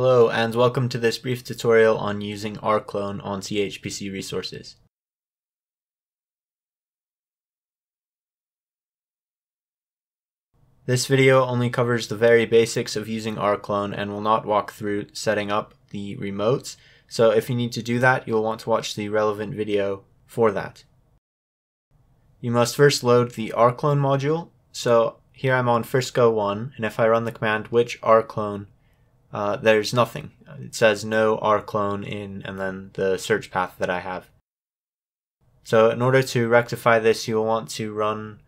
Hello and welcome to this brief tutorial on using rclone on CHPC resources. This video only covers the very basics of using rclone and will not walk through setting up the remotes, so if you need to do that you'll want to watch the relevant video for that. You must first load the rclone module, so here I'm on Frisco 1 and if I run the command which rclone uh, there's nothing. It says no rclone in and then the search path that I have. So in order to rectify this, you'll want to run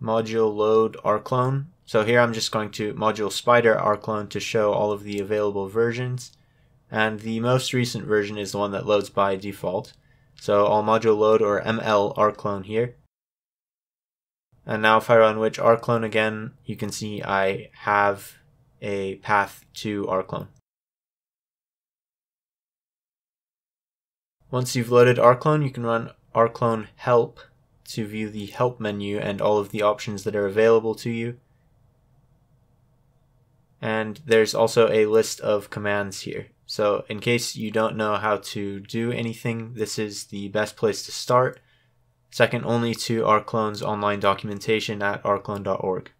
module load rclone. So here I'm just going to module spider rclone to show all of the available versions. And the most recent version is the one that loads by default. So I'll module load or ml rclone here. And now if I run which rclone again, you can see I have a path to rclone. Once you've loaded rclone, you can run rclone help to view the help menu and all of the options that are available to you. And there's also a list of commands here. So in case you don't know how to do anything, this is the best place to start, second only to rclone's online documentation at rclone.org.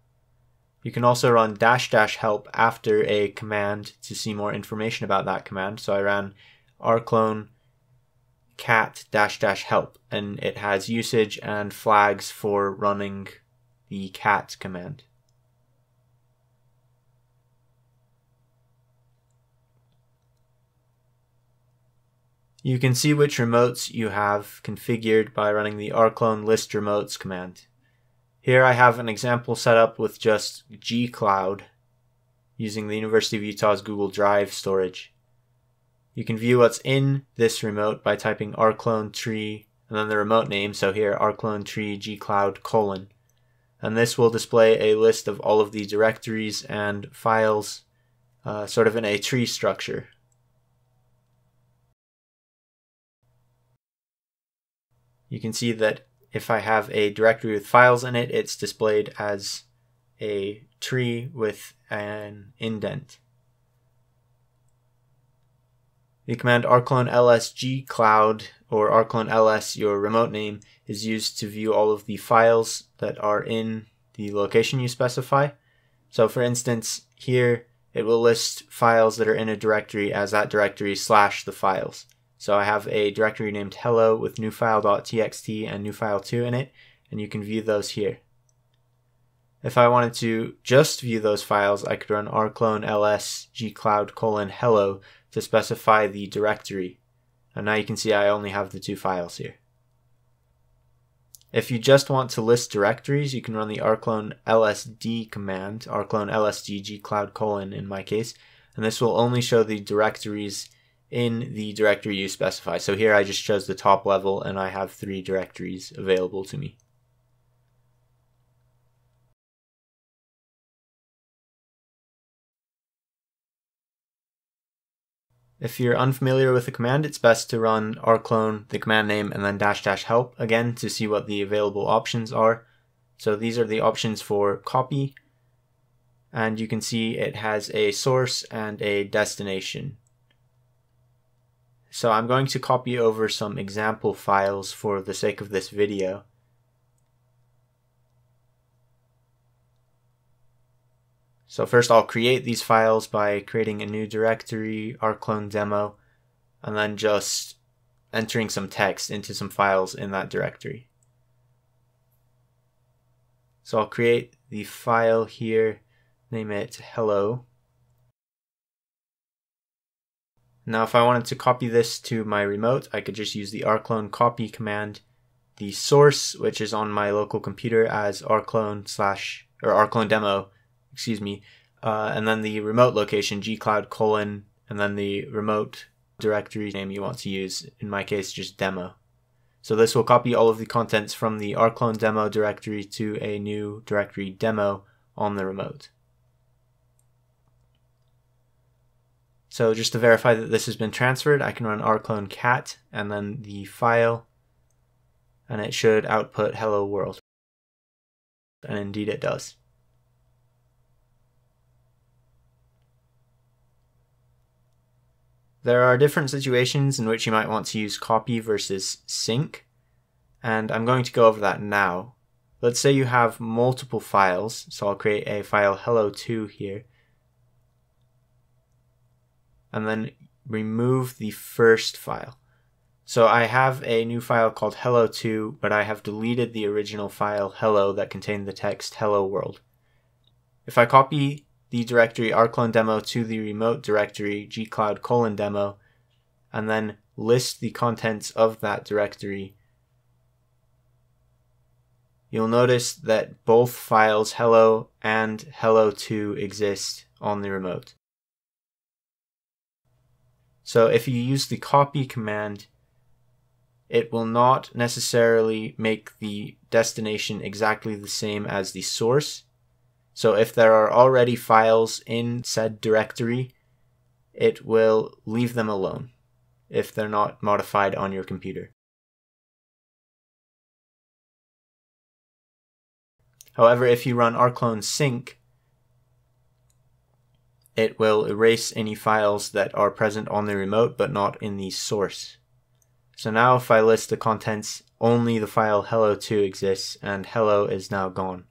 You can also run dash dash help after a command to see more information about that command. So I ran rclone cat dash dash help and it has usage and flags for running the cat command. You can see which remotes you have configured by running the rclone list remotes command. Here I have an example set up with just gcloud using the University of Utah's Google Drive storage. You can view what's in this remote by typing rclone tree and then the remote name, so here rclone tree gcloud colon. And this will display a list of all of the directories and files uh, sort of in a tree structure. You can see that if I have a directory with files in it, it's displayed as a tree with an indent. The command rclone ls gcloud or rclone ls, your remote name, is used to view all of the files that are in the location you specify. So for instance, here it will list files that are in a directory as that directory slash the files. So I have a directory named hello with newfile.txt and newfile2 in it, and you can view those here. If I wanted to just view those files, I could run rclone ls gcloud colon hello to specify the directory. And now you can see I only have the two files here. If you just want to list directories, you can run the rclone lsd command, rclone lsd gcloud colon in my case, and this will only show the directories in the directory you specify. So here I just chose the top level and I have three directories available to me. If you're unfamiliar with the command, it's best to run rclone, the command name, and then dash dash help again to see what the available options are. So these are the options for copy, and you can see it has a source and a destination. So I'm going to copy over some example files for the sake of this video. So first I'll create these files by creating a new directory, rclone demo, and then just entering some text into some files in that directory. So I'll create the file here, name it hello. Now if I wanted to copy this to my remote, I could just use the rclone copy command, the source, which is on my local computer as rclone slash, or rclone demo, excuse me, uh, and then the remote location, gcloud colon, and then the remote directory name you want to use, in my case, just demo. So this will copy all of the contents from the rclone demo directory to a new directory demo on the remote. So just to verify that this has been transferred, I can run rclone cat and then the file, and it should output hello world. And indeed it does. There are different situations in which you might want to use copy versus sync, and I'm going to go over that now. Let's say you have multiple files, so I'll create a file hello2 here, and then remove the first file. So I have a new file called hello2, but I have deleted the original file hello that contained the text hello world. If I copy the directory rclone demo to the remote directory gcloud colon demo, and then list the contents of that directory, you'll notice that both files hello and hello2 exist on the remote. So if you use the copy command, it will not necessarily make the destination exactly the same as the source. So if there are already files in said directory, it will leave them alone if they're not modified on your computer. However, if you run rclone sync, it will erase any files that are present on the remote but not in the source. So now if I list the contents, only the file hello2 exists and hello is now gone.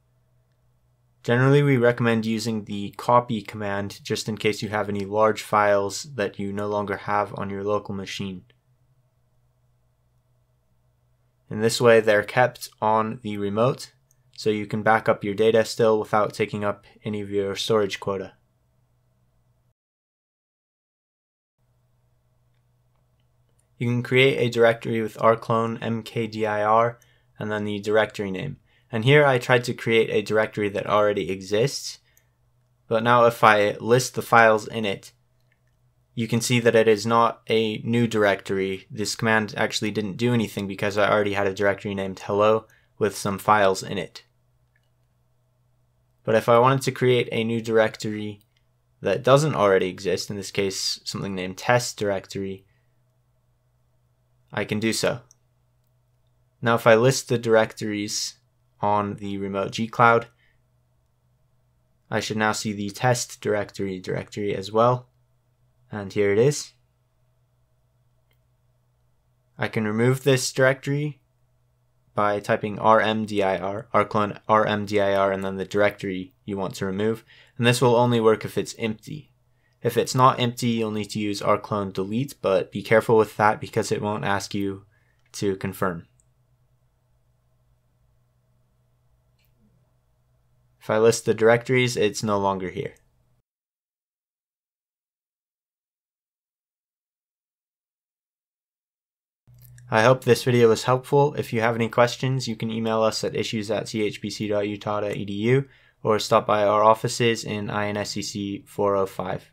Generally, we recommend using the copy command just in case you have any large files that you no longer have on your local machine. In this way, they're kept on the remote, so you can back up your data still without taking up any of your storage quota. You can create a directory with rclone mkdir and then the directory name. And here I tried to create a directory that already exists. But now if I list the files in it, you can see that it is not a new directory. This command actually didn't do anything because I already had a directory named hello with some files in it. But if I wanted to create a new directory that doesn't already exist, in this case something named test directory, I can do so. Now if I list the directories on the remote gcloud, I should now see the test directory directory as well. And here it is. I can remove this directory by typing rmdir, rclone rmdir, and then the directory you want to remove. And this will only work if it's empty. If it's not empty, you'll need to use rclone delete, but be careful with that because it won't ask you to confirm. If I list the directories, it's no longer here. I hope this video was helpful. If you have any questions, you can email us at issues at chpc.utah.edu or stop by our offices in INSCC 405.